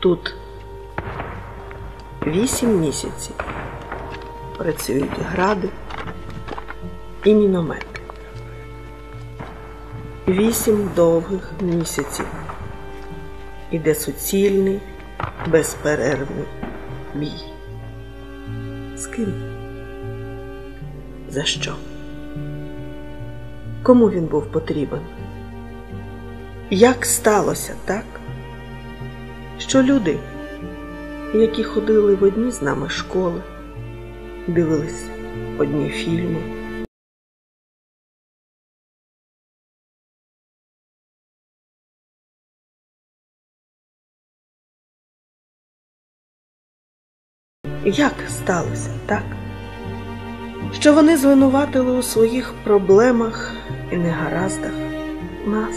Тут вісім місяців працюють гради і міномети. Вісім довгих місяців іде суцільний, безперервний бій. З ким? За що? Кому він був потрібен? Як сталося так, що люди, які ходили в одні з нами школи, дивились одні фільми, як сталося так, що вони звинуватили у своїх проблемах і негараздах нас,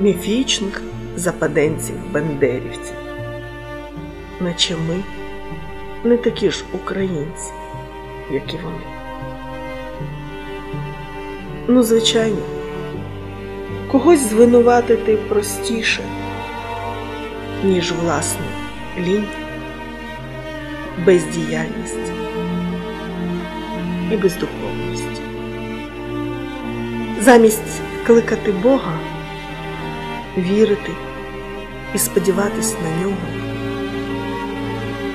міфічних западенців бандерівців, наче ми не такі ж українці, як і вони. Ну, звичайно, когось звинуватити простіше, ніж власну лінь, бездіяльність і бездуховність. Замість кликати Бога, вірити і сподіватись на нього,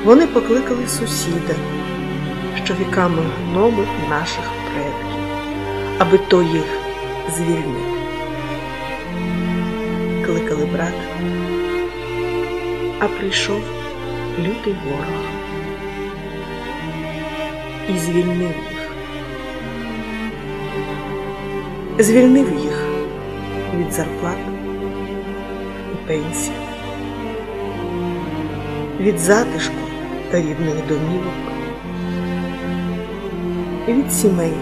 вони покликали сусіда, що віками гнобив наших предків, аби то їх звільнив. Кликали брата, а прийшов лютий ворог і звільнив їх. Звільнив їх від зарплат і пенсій, від затишку та рідних домівок, від сімей,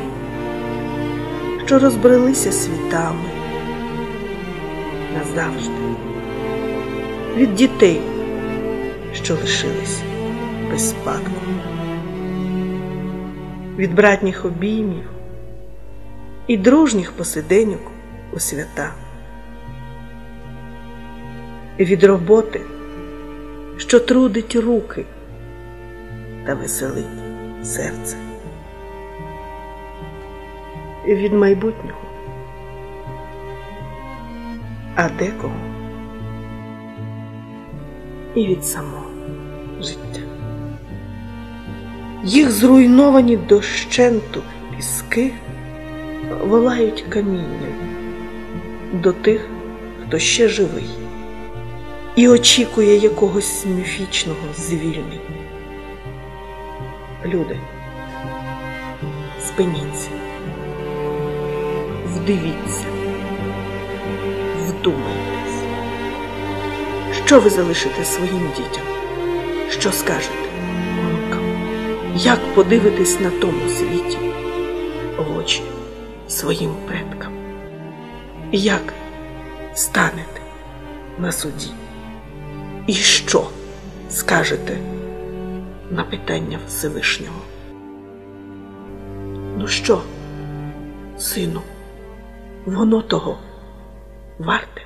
що розбрелися світами назавжди, від дітей, що лишились без спадку від братніх обіймів і дружніх посиденьок у свята, від роботи, що трудить руки та веселить серце, від майбутнього, а декого? І від самого життя. Їх зруйновані дощенту піски волають камінням до тих, хто ще живий і очікує якогось міфічного звільнення. Люди, спиніться, вдивіться, вдумайтесь, що ви залишите своїм дітям, що скажете онукам. Як подивитись на тому світі в очі своїм предкам? Як станете на суді? І що скажете на питання Всевишнього? Ну що, сину, воно того варте?